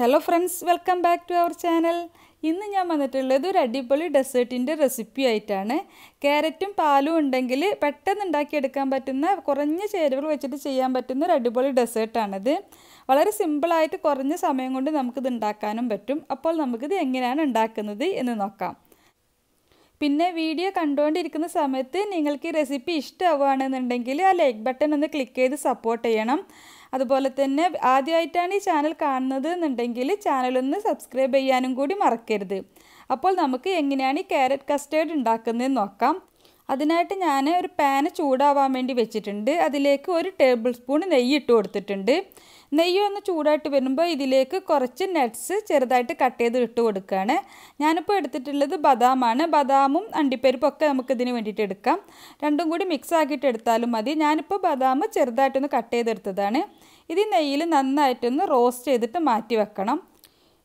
Hello friends welcome back to our channel ഇന്ന് ഞാൻ വന്നിട്ടുള്ളത് ഒരു അടിപൊളി ഡെസേർട്ടിന്റെ റെസിപ്പി ആയിട്ടാണ്. ക്യാരറ്റും പാലും ഉണ്ടെങ്കിൽ പെട്ടെന്ന് ഉണ്ടാക്കിയെടുക്കാൻ പറ്റുന്ന കുറഞ്ഞ ചേരുവകൾ വെച്ചിട്ട് ചെയ്യാൻ പറ്റുന്ന ഒരു അടിപൊളി ഡെസേർട്ടാണിത് വളരെ സിമ്പിളായിട്ട് കുറഞ്ഞ സമയം കൊണ്ട് നമുക്കിത് ഉണ്ടാക്കാനും പറ്റും. അപ്പോൾ നമുക്കിത് എങ്ങനെയാണ് ഉണ്ടാക്കുന്നത് എന്ന് നോക്കാം. പിന്നെ വീഡിയോ കണ്ടുകൊണ്ടിരിക്കുന്ന സമയത്ത് നിങ്ങൾക്ക് ഈ റെസിപ്പി ഇഷ്ടമാവുകയാണെന്നുണ്ടെങ്കിൽ ആ ലൈക്ക് ബട്ടൺ ഒന്ന് ക്ലിക്ക് ചെയ്ത് സപ്പോർട്ട് ചെയ്യണം. അതുപോലെ തന്നെ ആദ്യമായിട്ടാണ് ഈ ചാനൽ കാണുന്നത് എന്നുണ്ടെങ്കിൽ ചാനലൊന്ന് സബ്സ്ക്രൈബ് ചെയ്യാനും കൂടി മറക്കരുത്. അപ്പോൾ നമുക്ക് എങ്ങനെയാണ് ഈ ക്യാരറ്റ് കസ്റ്റേർഡ് ഉണ്ടാക്കുന്നതെന്ന് നോക്കാം. അതിനായിട്ട് ഞാൻ ഒരു പാന് ചൂടാവാൻ വേണ്ടി വെച്ചിട്ടുണ്ട്. അതിലേക്ക് ഒരു ടേബിൾ സ്പൂൺ നെയ്യ് ഇട്ട് കൊടുത്തിട്ടുണ്ട്. നെയ്യ് ഒന്ന് ചൂടായിട്ട് വരുമ്പോൾ ഇതിലേക്ക് കുറച്ച് നട്ട്സ് ചെറുതായിട്ട് കട്ട് ചെയ്ത് ഇട്ട് കൊടുക്കുകയാണ് ഞാനിപ്പോൾ എടുത്തിട്ടുള്ളത് ബദാമാണ്. ബദാമും അണ്ടിപ്പരിപ്പൊക്കെ നമുക്ക് ഇതിന് വേണ്ടിയിട്ട് എടുക്കാം. രണ്ടും കൂടി മിക്സ് ആക്കിയിട്ട് എടുത്താലും മതി. ഞാനിപ്പോൾ ബദാം ചെറുതായിട്ടൊന്ന് കട്ട് ചെയ്തെടുത്തതാണ്. ഇത് നെയ്യിൽ നന്നായിട്ടൊന്ന് റോസ്റ്റ് ചെയ്തിട്ട് മാറ്റി വെക്കണം.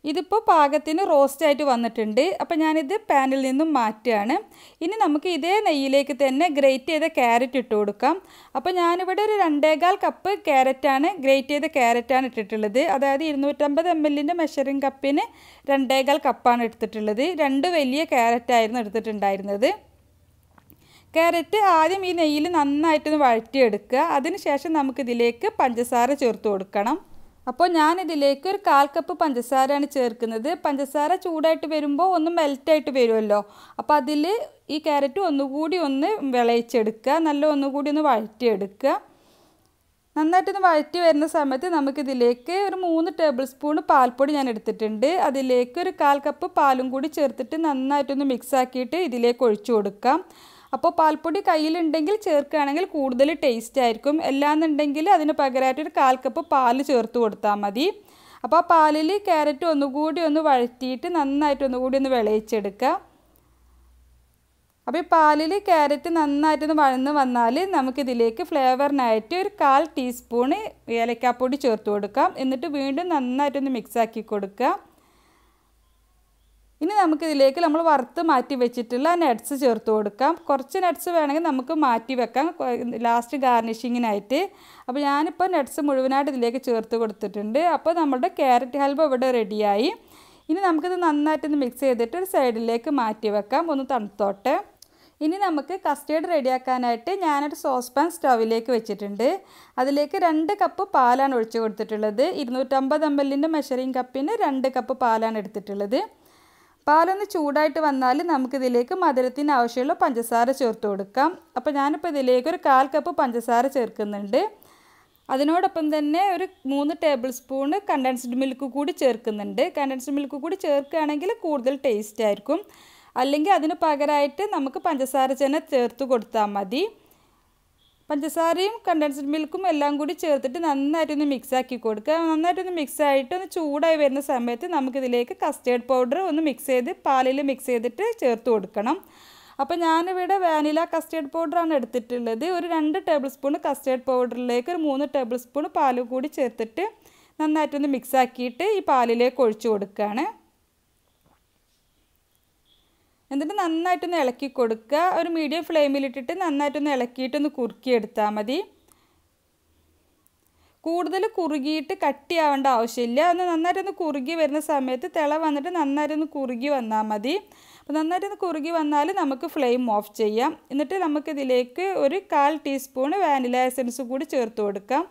ഇതിപ്പോൾ പാകത്തിന് റോസ്റ്റ് ആയിട്ട് വന്നിട്ടുണ്ട്. അപ്പോൾ ഞാനിത് പാനിൽ നിന്നും മാറ്റുകയാണ്. ഇനി നമുക്ക് ഇതേ നെയ്യിലേക്ക് തന്നെ ഗ്രേറ്റ് ചെയ്ത ക്യാരറ്റ് ഇട്ട് കൊടുക്കാം. അപ്പോൾ ഞാനിവിടെ ഒരു രണ്ടേകാൽ കപ്പ് ക്യാരറ്റാണ് ഗ്രേറ്റ് ചെയ്ത ക്യാരറ്റാണ് ഇട്ടിട്ടുള്ളത്. അതായത് ഇരുന്നൂറ്റമ്പത് എം എല്ലിന്റെ മെഷറിംഗ് കപ്പിന് രണ്ടേകാൽ കപ്പാണ് എടുത്തിട്ടുള്ളത്. രണ്ട് വലിയ ക്യാരറ്റായിരുന്നു എടുത്തിട്ടുണ്ടായിരുന്നത്. ക്യാരറ്റ് ആദ്യം ഈ നെയ്യിൽ നന്നായിട്ടൊന്ന് വഴറ്റിയെടുക്കുക. അതിനുശേഷം നമുക്കിതിലേക്ക് പഞ്ചസാര ചേർത്ത് കൊടുക്കണം. അപ്പോൾ ഞാനിതിലേക്ക് ഒരു കാൽ കപ്പ് പഞ്ചസാരയാണ് ചേർക്കുന്നത്. പഞ്ചസാര ചൂടായിട്ട് വരുമ്പോൾ ഒന്ന് മെൽറ്റായിട്ട് വരുമല്ലോ. അപ്പോൾ അതിൽ ഈ ക്യാരറ്റ് ഒന്നുകൂടി ഒന്ന് വിളയിച്ചെടുക്കുക. നല്ല ഒന്നുകൂടി ഒന്ന് വഴറ്റിയെടുക്കുക. നന്നായിട്ടൊന്ന് വഴറ്റി വരുന്ന സമയത്ത് നമുക്കിതിലേക്ക് ഒരു മൂന്ന് ടേബിൾ സ്പൂൺ പാൽപ്പൊടി ഞാൻ എടുത്തിട്ടുണ്ട്. അതിലേക്ക് ഒരു കാൽ കപ്പ് പാലും കൂടി ചേർത്തിട്ട് നന്നായിട്ടൊന്ന് മിക്സ് ആക്കിയിട്ട് ഇതിലേക്ക് ഒഴിച്ചു കൊടുക്കാം. അപ്പോൾ പാൽപ്പൊടി കയ്യിലുണ്ടെങ്കിൽ ചേർക്കുകയാണെങ്കിൽ കൂടുതൽ ടേസ്റ്റ് ആയിരിക്കും. അല്ലാന്നുണ്ടെങ്കിൽ അതിന് പകരമായിട്ട് ഒരു കാൽ കപ്പ് പാൽ ചേർത്ത് കൊടുത്താൽ മതി. അപ്പോൾ ആ പാലിൽ ക്യാരറ്റ് ഒന്നുകൂടി ഒന്ന് വഴറ്റിയിട്ട് നന്നായിട്ട് ഒന്നുകൂടി ഒന്ന് വിളയിച്ചെടുക്കുക. അപ്പോൾ ഈ പാലിൽ ക്യാരറ്റ് നന്നായിട്ടൊന്ന് വഴന്ന് വന്നാൽ നമുക്കിതിലേക്ക് ഫ്ലേവറിനായിട്ട് ഒരു കാൽ ടീസ്പൂണ് ഏലക്കാപ്പൊടി ചേർത്ത് കൊടുക്കാം. എന്നിട്ട് വീണ്ടും നന്നായിട്ടൊന്ന് മിക്സാക്കി കൊടുക്കുക. ഇനി നമുക്കിതിലേക്ക് നമ്മൾ വറുത്ത് മാറ്റി വെച്ചിട്ടുള്ള നട്ട്സ് ചേർത്ത് കൊടുക്കാം. കുറച്ച് നട്ട്സ് വേണമെങ്കിൽ നമുക്ക് മാറ്റി വെക്കാം. ലാസ്റ്റ് ഗാർണിഷിങ്ങിനായിട്ട് അപ്പോൾ ഞാനിപ്പോൾ നട്ട്സ് മുഴുവനായിട്ട് ഇതിലേക്ക് ചേർത്ത് കൊടുത്തിട്ടുണ്ട്. അപ്പോൾ നമ്മുടെ ക്യാരറ്റ് ഹൽവ ഇവിടെ റെഡിയായി ഇനി നമുക്കിത് നന്നായിട്ടൊന്ന് മിക്സ് ചെയ്തിട്ട് ഒരു സൈഡിലേക്ക് മാറ്റി വെക്കാം. ഒന്ന് തണുത്തോട്ടെ. ഇനി നമുക്ക് കസ്റ്റേർഡ് റെഡിയാക്കാനായിട്ട് ഞാനൊരു സോസ് പാൻ സ്റ്റവിലേക്ക് വെച്ചിട്ടുണ്ട്. അതിലേക്ക് രണ്ട് കപ്പ് പാലാണ് ഒഴിച്ചു കൊടുത്തിട്ടുള്ളത്. ഇരുന്നൂറ്റമ്പത് എം എല്ലിന്റെ മെഷറിംഗ് കപ്പിന് രണ്ട് കപ്പ് പാലാണ് എടുത്തിട്ടുള്ളത്. പാലൊന്ന് ചൂടായിട്ട് വന്നാൽ നമുക്കിതിലേക്ക് മധുരത്തിന് ആവശ്യമുള്ള പഞ്ചസാര ചേർത്ത് കൊടുക്കാം. അപ്പോൾ ഞാനിപ്പോൾ ഇതിലേക്ക് ഒരു കാൽ കപ്പ് പഞ്ചസാര ചേർക്കുന്നുണ്ട്. അതിനോടൊപ്പം തന്നെ ഒരു മൂന്ന് ടേബിൾ സ്പൂണ് കണ്ടൻസ്ഡ് മിൽക്ക് കൂടി ചേർക്കുന്നുണ്ട്. കണ്ടൻസ്ഡ് മിൽക്ക് കൂടി ചേർക്കുകയാണെങ്കിൽ കൂടുതൽ ടേസ്റ്റ് ആയിരിക്കും. അല്ലെങ്കിൽ അതിന് പകരമായിട്ട് നമുക്ക് പഞ്ചസാര തന്നെ ചേർത്ത് കൊടുത്താൽ മതി. പഞ്ചസാരയും കണ്ടൻസ്ഡ് മിൽക്കും എല്ലാം കൂടി ചേർത്തിട്ട് നന്നായിട്ടൊന്ന് മിക്സ് ആക്കി കൊടുക്കുക. നന്നായിട്ടൊന്ന് മിക്സ് ആയിട്ട് ഒന്ന് ചൂടായി വരുന്ന സമയത്ത് നമുക്കിതിലേക്ക് കസ്റ്റേർഡ് പൗഡർ ഒന്ന് മിക്സ് ചെയ്ത് പാലിൽ മിക്സ് ചെയ്തിട്ട് ചേർത്ത് കൊടുക്കണം. അപ്പോൾ ഞാനിവിടെ വാനില കസ്റ്റേർഡ് പൗഡറാണ് എടുത്തിട്ടുള്ളത്. ഒരു രണ്ട് ടേബിൾ സ്പൂൺ കസ്റ്റേർഡ് പൗഡറിലേക്ക് ഒരു മൂന്ന് ടേബിൾ സ്പൂൺ പാൽ കൂടി ചേർത്തിട്ട് നന്നായിട്ടൊന്ന് മിക്സ് ആക്കിയിട്ട് ഈ പാലിലേക്ക് ഒഴിച്ചു കൊടുക്കുകയാണ്. എന്നിട്ട് നന്നായിട്ടൊന്ന് ഇളക്കി കൊടുക്കുക. ഒരു മീഡിയം ഫ്ലെയിമിലിട്ടിട്ട് നന്നായിട്ടൊന്ന് ഇളക്കിയിട്ടൊന്ന് കുറുക്കിയെടുത്താൽ മതി. കൂടുതൽ കുറുകിയിട്ട് കട്ടിയാവേണ്ട ആവശ്യമില്ല. ഒന്ന് നന്നായിട്ടൊന്ന് കുറുകി വരുന്ന സമയത്ത് തിള വന്നിട്ട് നന്നായിട്ടൊന്ന് കുറുകി വന്നാൽ മതി. അപ്പോൾ നന്നായിട്ടൊന്ന് കുറുകി വന്നാൽ നമുക്ക് ഫ്ലെയിം ഓഫ് ചെയ്യാം. എന്നിട്ട് നമുക്കിതിലേക്ക് ഒരു കാൽ ടീസ്പൂൺ വാനില എസൻസ് കൂടി ചേർത്ത് കൊടുക്കാം.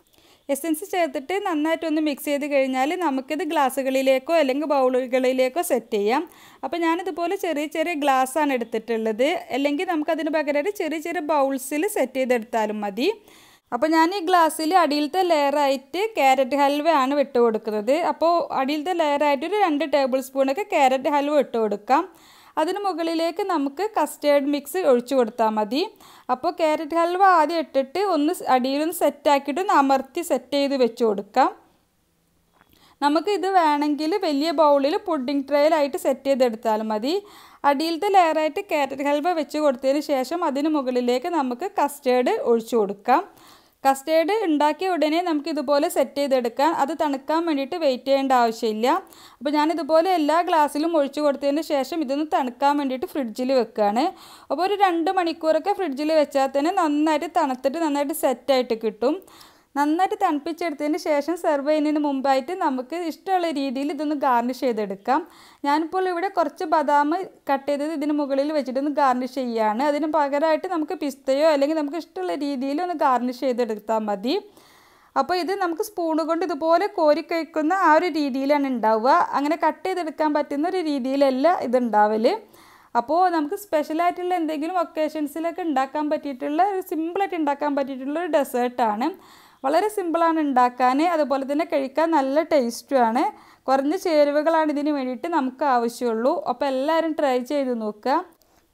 എസൻസ് ചേർത്തിട്ട് നന്നായിട്ടൊന്ന് മിക്സ് ചെയ്ത് കഴിഞ്ഞാൽ നമുക്കിത് ഗ്ലാസ്സുകളിലേക്കോ അല്ലെങ്കിൽ ബൗളുകളിലേക്കോ സെറ്റ് ചെയ്യാം. അപ്പോൾ ഞാനിതുപോലെ ചെറിയ ചെറിയ ഗ്ലാസ്സാണ് എടുത്തിട്ടുള്ളത്. അല്ലെങ്കിൽ നമുക്കതിന് പകരമായിട്ട് ചെറിയ ചെറിയ ബൗൾസിൽ സെറ്റ് ചെയ്തെടുത്താലും മതി. അപ്പോൾ ഞാൻ ഈ ഗ്ലാസ്സിൽ അടിയിലത്തെ ലെയറായിട്ട് ക്യാരറ്റ് ഹൽവ ആണ് വിട്ട് കൊടുക്കുന്നത് അപ്പോൾ അടിയിലത്തെ ലെയറായിട്ട് ഒരു രണ്ട് ടേബിൾ സ്പൂണൊക്കെ ക്യാരറ്റ് ഹൽവ ഇട്ട് കൊടുക്കാം അതിന് മുകളിലേക്ക് നമുക്ക് കസ്റ്റേർഡ് മിക്സ് ഒഴിച്ചു കൊടുത്താൽ മതി. അപ്പോൾ ക്യാരറ്റ് ഹൽവ ആദ്യം ഇട്ടിട്ട് ഒന്ന് അടിയിലൊന്ന് സെറ്റാക്കിയിട്ട് ഒന്ന് അമർത്തി സെറ്റ് ചെയ്ത് വെച്ച് കൊടുക്കാം. നമുക്ക് ഇത് വേണമെങ്കിൽ വലിയ ബൗളിൽ പുഡിംഗ് ട്രേയിലായിട്ട് സെറ്റ് ചെയ്തെടുത്താലും മതി. അടിയിലത്തെ ലെയറായിട്ട് ക്യാരറ്റ് ഹൽവ വെച്ച് കൊടുത്തതിന് ശേഷം അതിന് മുകളിലേക്ക് നമുക്ക് കസ്റ്റേർഡ് ഒഴിച്ചു കൊടുക്കാം. കസ്റ്റേർഡ് ഉണ്ടാക്കിയ ഉടനെ നമുക്ക് ഇതുപോലെ സെറ്റ് ചെയ്തെടുക്കാം. അത് തണുക്കാൻ വേണ്ടിയിട്ട് വെയിറ്റ് ചെയ്യേണ്ട ആവശ്യമില്ല. അപ്പോൾ ഞാൻ ഇതുപോലെ എല്ലാ ഗ്ലാസ്സിലും ഒഴിച്ചു കൊടുത്തതിന് ശേഷം ഇതൊന്ന് തണുക്കാൻ വേണ്ടിയിട്ട് ഫ്രിഡ്ജിൽ വെക്കുകയാണ് അപ്പോൾ ഒരു രണ്ട് മണിക്കൂറൊക്കെ ഫ്രിഡ്ജിൽ വെച്ചാൽ തന്നെ നന്നായിട്ട് തണുത്തിട്ട് നന്നായിട്ട് സെറ്റായിട്ട് കിട്ടും. നന്നായിട്ട് തണുപ്പിച്ചെടുത്തതിന് ശേഷം സെർവ് ചെയ്യുന്നതിന് മുമ്പായിട്ട് നമുക്ക് ഇഷ്ടമുള്ള രീതിയിൽ ഇതൊന്ന് ഗാർണിഷ് ചെയ്തെടുക്കാം. ഞാനിപ്പോൾ ഇവിടെ കുറച്ച് ബദാം കട്ട് ചെയ്തത് ഇതിന് മുകളിൽ വെച്ചിട്ടൊന്ന് ഗാർണിഷ് ചെയ്യുകയാണ് അതിന് പകരമായിട്ട് നമുക്ക് പിസ്തയോ അല്ലെങ്കിൽ നമുക്ക് ഇഷ്ടമുള്ള രീതിയിൽ ഒന്ന് ഗാർണിഷ് ചെയ്തെടുത്താൽ മതി. അപ്പോൾ ഇത് നമുക്ക് സ്പൂണ് കൊണ്ട് ഇതുപോലെ കോരി കഴിക്കുന്ന ആ ഒരു രീതിയിലാണ് ഉണ്ടാവുക. അങ്ങനെ കട്ട് ചെയ്തെടുക്കാൻ പറ്റുന്ന ഒരു രീതിയിലല്ല ഇതുണ്ടാവൽ അപ്പോൾ നമുക്ക് സ്പെഷ്യലായിട്ടുള്ള എന്തെങ്കിലും ഒക്കേഷൻസിലൊക്കെ ഉണ്ടാക്കാൻ പറ്റിയിട്ടുള്ള ഒരു സിമ്പിളായിട്ട് ഉണ്ടാക്കാൻ പറ്റിയിട്ടുള്ള ഒരു ഡെസേർട്ടാണ് വളരെ സിമ്പിളാണ് ഉണ്ടാക്കാൻ അതുപോലെ തന്നെ കഴിക്കാൻ നല്ല ടേസ്റ്റുമാണ് കുറഞ്ഞ ചേരുവകളാണ് ഇതിന് വേണ്ടിയിട്ട് നമുക്ക് ആവശ്യമുള്ളൂ. അപ്പോൾ എല്ലാവരും ട്രൈ ചെയ്ത് നോക്കുക.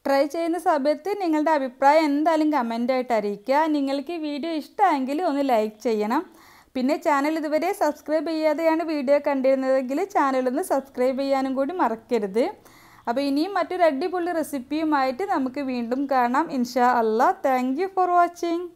ട്രൈ ചെയ്യുന്ന സമയത്ത് നിങ്ങളുടെ അഭിപ്രായം എന്തായാലും കമന്റായിട്ട് അറിയിക്കുക. നിങ്ങൾക്ക് ഈ വീഡിയോ ഇഷ്ടമെങ്കിൽ ഒന്ന് ലൈക്ക് ചെയ്യണം. പിന്നെ ചാനൽ ഇതുവരെ സബ്സ്ക്രൈബ് ചെയ്യാതെയാണ് വീഡിയോ കണ്ടിരുന്നതെങ്കിൽ ചാനലൊന്ന് സബ്സ്ക്രൈബ് ചെയ്യാനും കൂടി മറക്കരുത്. അപ്പോൾ ഇനിയും മറ്റൊരു അടിപൊളി റെസിപ്പിയുമായിട്ട് നമുക്ക് വീണ്ടും കാണാം. ഇൻഷാ അല്ലാ താങ്ക് ഫോർ വാച്ചിങ്